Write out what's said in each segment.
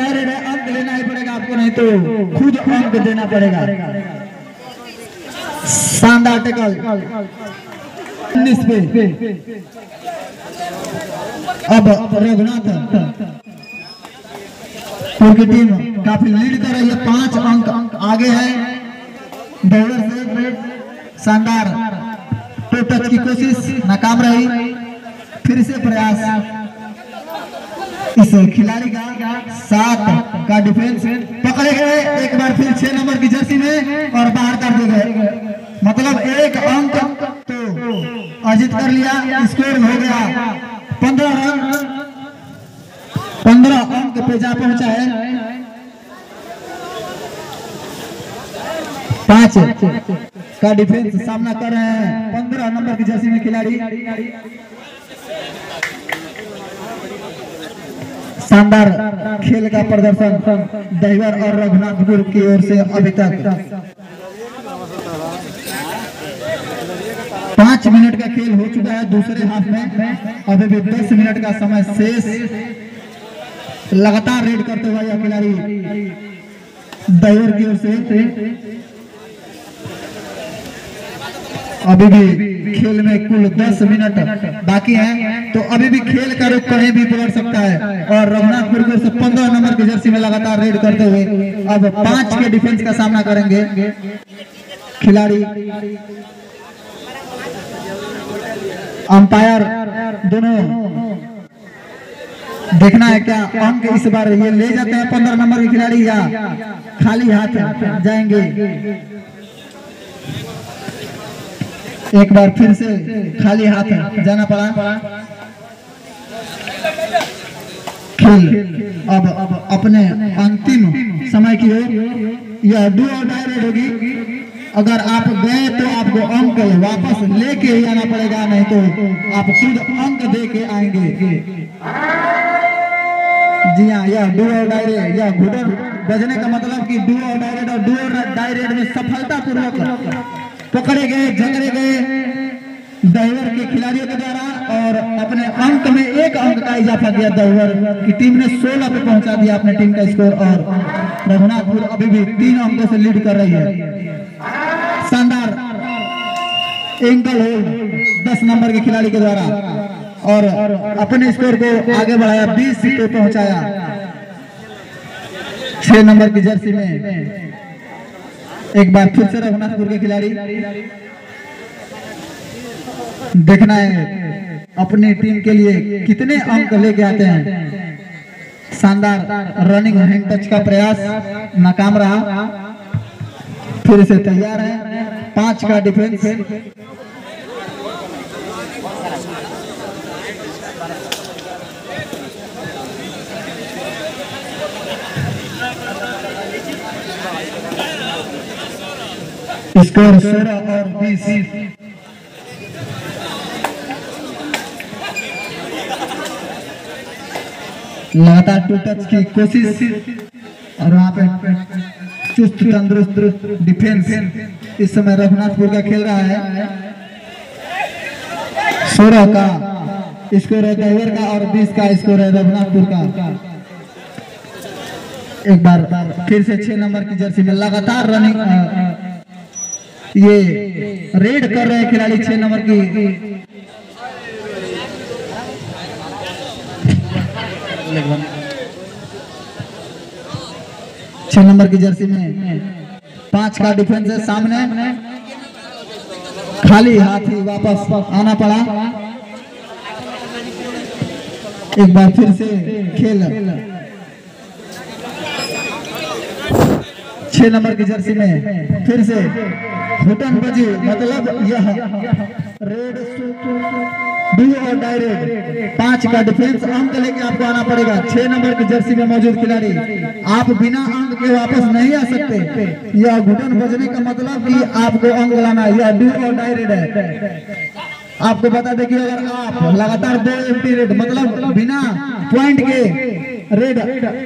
अंक लेना ही पड़ेगा आपको, नहीं तो खुद अंक देना पड़ेगा। शानदार टेकल। उन्नीस पे। अब रघुनाथ। की टीम काफ़ी लीड कर रही है, पाँच अंक आगे है। शानदार। टू टच की कोशिश नाकाम रही। फिर से प्रयास। इस खिलाड़ी का सात का डिफेंस पकड़े गए। एक बार फिर छह नंबर की जर्सी में और बाहर कर दिए गए। मतलब एक अंक तो अर्जित कर लिया, स्कोर हो गया। पंद्रह रन। पंद्रह अंक पे जा पहुँचा है। पाँच का डिफेंस सामना कर रहे हैं। पंद्रह नंबर की जर्सी में खिलाड़ी। शानदार खेल का प्रदर्शन दहिवर और रघुनाथपुर की ओर से अभी तक। पाँच मिनट का खेल हो चुका है दूसरे हाफ़ में। अभी भी दस मिनट का समय शेष लगातार रेड करते हुए यह खिलाड़ी दहिवर की ओर से। अभी भी खेल में कुल 10 मिनट बाकी हैं तो अभी भी खेल का रुख कहीं भी पलट सकता है। और रघुनाथपुर की 15 नंबर की जर्सी में लगातार रेड करते हुए अब पाँच के डिफेंस का सामना करेंगे। खिलाड़ी अंपायर दोनों। देखना है क्या अंक इस बार ये ले जाते हैं पंद्रह नंबर के खिलाड़ी या खाली हाथ जाएँगे। एक बार फिर से खाली हाथ जाना पड़ा। खेल। अब अपने अंतिम समय की ओर यह डू और होगी। अगर आप गए तो आपको अंक वापस लेके ही आना पड़ेगा, नहीं तो आप खुद अंक दे के आएँगे। जी हाँ यह डू और डायरेक्ट यह घुटन बजने का मतलब कि डू और डायरेक्ट और डू और डायरेक्ट में सफलता पूर्वक पकड़े गए झगड़े गए। दहिवर के खिलाड़ियों के द्वारा और अपने अंक में एक अंक का इजाफा किया दहिवर की टीम ने 16 पे पहुँचा दिया अपने टीम का स्कोर और रघुनाथपुर अभी भी तीन अंकों से लीड कर रही है। शानदार एंकल होल्ड दस नंबर के खिलाड़ी के द्वारा और अपने स्कोर को आगे बढ़ाया, बीस पे पहुँचाया। छह नंबर की जर्सी में एक बार फिर से रघुनाथपुर के खिलाड़ी देखना है अपनी टीम के लिए कितने अंक लेके आते हैं। शानदार रनिंग हैंड टच का प्रयास, नाकाम रहा। फिर से तैयार है। पाँच का डिफेंस स्कोर सोलह और बीस लगातार टू टच की कोशिश। और वहाँ पे चुस्त तंदुरुस्त डिफेंस इस समय रघुनाथपुर का खेल रहा है। सोलह का स्कोर है दहिवर का और बीस का स्कोर है रघुनाथपुर का। एक बार फिर से छह नंबर की जर्सी में लगातार रनिंग ये रेड कर रहे हैं खिलाड़ी छह नंबर की। छह नंबर की जर्सी में पाँच का डिफेंस है सामने। खाली हाथ ही वापस आना पड़ा। एक बार फिर से खेल। छह नंबर की जर्सी में। फिर से घुटन बजी मतलब यह रेड डू और डायरेक्ट पाँच का डिफेंस अंक लेके आपको आना पड़ेगा। छह नंबर की जर्सी में मौजूद खिलाड़ी। आप बिना अंक के वापस नहीं आ सकते। यह घुटन बजने का मतलब कि आपको अंक लाना यह डू और डायरेक्ट है। आपको बता दें कि अगर आप लगातार दो एम्पी रेड मतलब बिना पॉइंट के रेड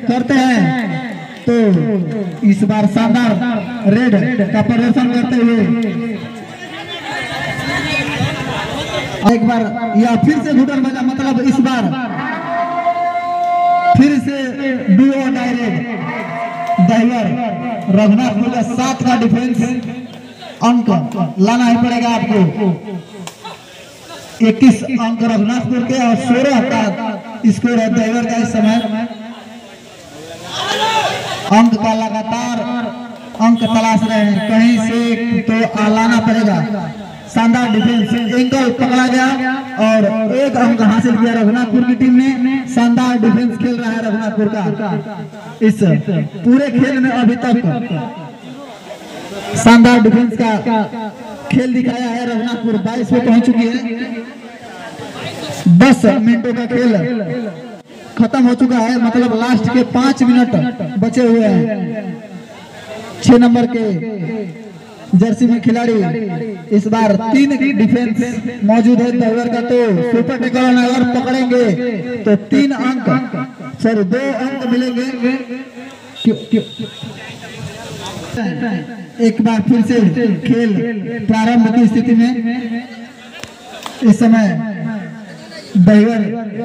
करते हैं तो इस बार शानदार रेड का प्रदर्शन करते हुए। एक बार या फिर से घुटन बजा मतलब इस बार फिर से डुओ डायरेक्ट दहिवर रघुनाथपुर का सात का डिफेंस अंक लाना ही पड़ेगा आपको। इक्कीस अंक रघुनाथपुर के और सोलह का स्कोर है दहिवर का इस समय। अंक का लगातार अंक तलाश रहे हैं। कहीं से तो आलाना पड़ेगा। शानदार डिफेंस एंगल पकड़ा गया और एक अंक हासिल किया रघुनाथपुर की टीम ने। शानदार डिफेंस खेल रहा है रघुनाथपुर का। इस पूरे खेल में अभी तक शानदार डिफेंस का खेल दिखाया है रघुनाथपुर। बाईस पे पहुँच चुकी है। दस मिनटों का खेल। खत्म हो चुका है मतलब लास्ट के पाँच मिनट बचे हुए हैं। छह नंबर के जर्सी में खिलाड़ी, इस बार तीन डिफेंस मौजूद है दहवर का तो सुपर टेकर अगर पकड़ेंगे तो तीन अंक सॉरी दो अंक मिलेंगे। एक बार फिर से खेल प्रारंभ की स्थिति में, इस समय दहिवर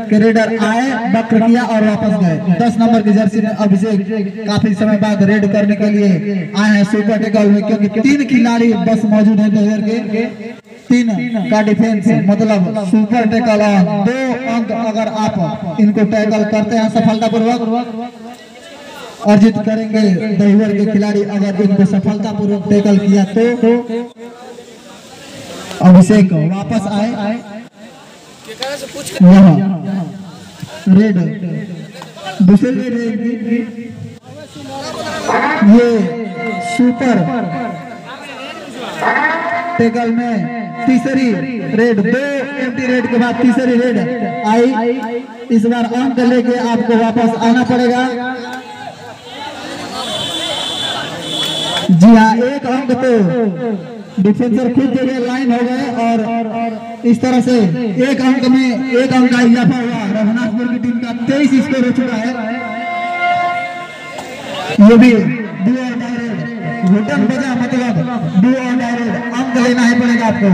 के रेडर आए बक्र किया और वापस गए। दस नंबर की जर्सी में अभिषेक काफ़ी समय बाद रेड करने के लिए आए हैं सुपर टेकल में, क्योंकि तीन खिलाड़ी बस मौजूद है दहिवर के। तीन का डिफेंस मतलब सुपर टेकल और दो अंक अगर आप इनको टैकल करते हैं सफलतापूर्वक, अर्जित करेंगे दहिवर के खिलाड़ी अगर इनको सफलतापूर्वक टैकल किया तो। अभिषेक वापस आए। यहाँ। रेड दूसरे ये सुपर टेकल में तीसरी रेड दो एंटी रेड के बाद तीसरी रेड आई, इस बार अंक लेके आपको वापस आना पड़ेगा। जी हाँ एक अंक तो डिफेंसर खुद जगह लाइन हो गए और इस तरह से एक अंक में एक अंक का इजाफा हुआ। रघुनाथपुर की टीम का तेईस स्कोर हो चुका है। ये भी मतलब अंक लेना ही पड़ेगा आपको।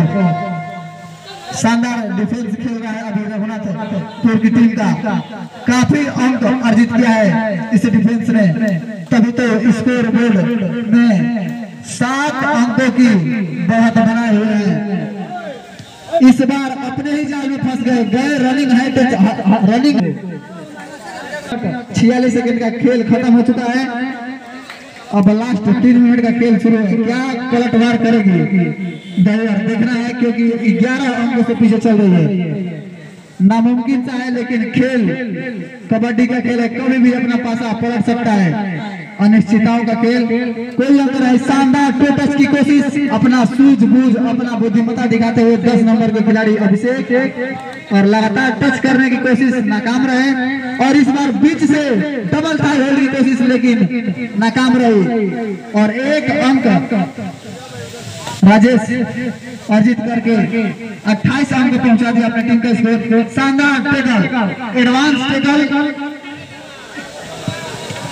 शानदार डिफेंस खेल रहा है अभी रघुनाथपुर की टीम का। काफ़ी अंक अर्जित किया है इस डिफेंस ने। तभी तो स्कोर बोर्ड में सात अंकों की बढ़त बनाए हुए हैं। इस बार अपने ही जाल में फंस गए। गए रनिंग है तो रनिंग छियालीस सेकंड का खेल खत्म हो चुका है। अब लास्ट तीन मिनट का खेल शुरू है। क्या पलटवार करेगी? दहवर देखना है, क्योंकि ग्यारह अंकों से पीछे चल रही है। नामुमकिन सा है, लेकिन खेल कबड्डी का खेल है। कभी भी अपना पासा पलट सकता है। अनिश्चितताओं का खेल। कोई अंतर है? शानदार टू टच की कोशिश। अपना सूझबूझ, अपना बुद्धिमत्ता दिखाते हुए दस नंबर के खिलाड़ी अभिषेक। और लगातार टच करने की कोशिश, नाकाम रहे। और इस बार बीच से डबल थाई होल्ड की कोशिश, लेकिन नाकाम रही। और एक अंक राजेश अर्जित करके 28 अंक पहुँचा दिया अपने टीम का। स्कोर शानदार टेकल एडवांस टेकल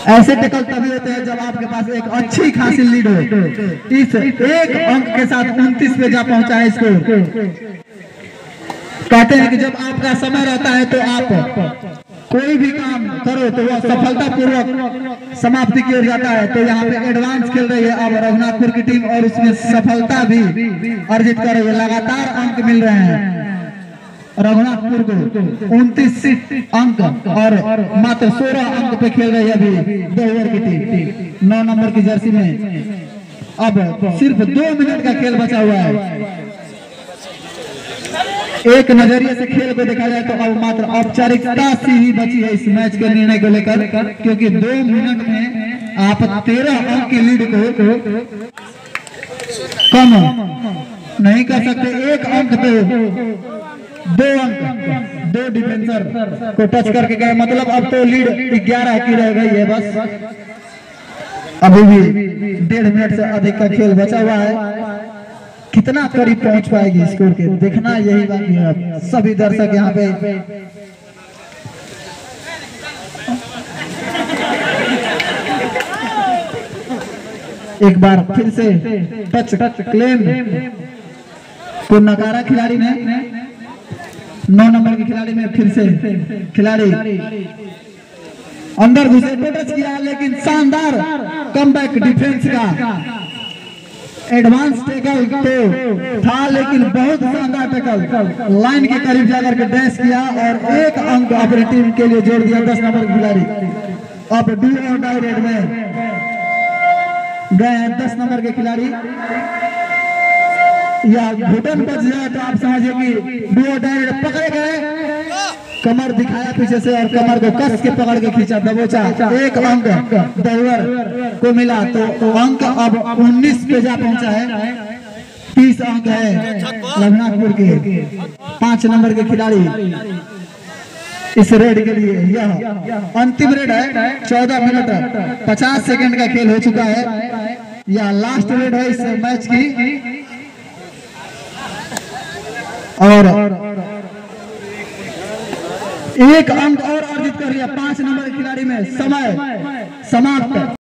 ऐसे टेकल तभी होते हैं जब आपके पास एक अच्छी खासी लीड हो। इस एक अंक के साथ 29 पे जा पहुँचा है स्कोर कहते हैं कि जब आपका समय रहता है तो आप कोई भी काम करो तो वह सफलता पूर्वक समाप्ति की ओर जाता है। तो यहाँ पे एडवांस खेल रही है अब रघुनाथपुर की टीम और उसमें सफलता भी अर्जित कर रही है। लगातार अंक मिल रहे हैं। रघुनाथपुर को उनतीस अंक और मात्र सोलह अंक पे खेल रही है अभी दो ओवर की टीम। नौ नंबर की जर्सी में। अब सिर्फ़ दो मिनट का खेल बचा हुआ है। एक नज़रिए से खेल को देखा जाए तो अब मात्र औपचारिकता सी ही बची है इस मैच के निर्णय को लेकर, क्योंकि दो मिनट में आप तेरह अंक की लीड को कम नहीं कर सकते। एक अंक तो दो अंक दो डिफेंसर को टच करके गए। मतलब अब तो लीड ग्यारह की रह गई है बस। अभी भी डेढ़ मिनट से अधिक का खेल बचा हुआ है। कितना करीब पहुँच पाएगी स्कोर के? देखना यही बाकी है। सभी दर्शक यहाँ पे एक बार फिर से टच टच क्लेम को नकारा खिलाड़ी ने। नौ नंबर के खिलाड़ी में फिर से खिलाड़ी अंदर घुसे टच किया लेकिन शानदार कमबैक डिफेंस का एडवांस टेकल तो था, लेकिन बहुत शानदार टेकल लाइन के करीब जाकर के डैश किया और एक अंक अपनी टीम के लिए जोड़ दिया दस नंबर खिलाड़ी। अब डू और रेड में गए दस नंबर के खिलाड़ी। या घुटन बच जाए तो आप समझिए कि डू और डाई रेड पकड़े गए। कमर दिखाया पीछे से और कमर को कस के पकड़ के खींचा, दबोचा। एक अंक दहवर को मिला तो अंक अब 19 पे जा पहुँचा है। तीस अंक है रघुनाथपुर के पाँच नंबर के खिलाड़ी। इस रेड के लिए यह अंतिम रेड है। चौदह मिनट पचास सेकंड का खेल हो चुका है। यह लास्ट रेड है इस मैच की। और एक अंक और अर्जित कर लिया पाँच नंबर के खिलाड़ी में समय समाप्त।